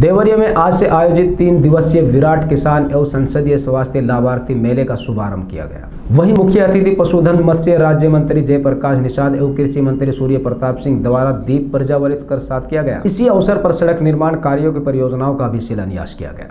देवरिया में आज से आयोजित तीन दिवसीय विराट किसान एवं संसदीय स्वास्थ्य लाभार्थी मेले का शुभारंभ किया गया। वहीं मुख्य अतिथि पशुधन, मत्स्य, राज्य मंत्री जयप्रकाश निषाद एवं कृषि मंत्री सूर्य प्रताप सिंह द्वारा दीप प्रज्वलित कर साथ किया गया। इसी अवसर पर सड़क निर्माण कार्यों की परियोजनाओं का भी शिलान्यास किया गया।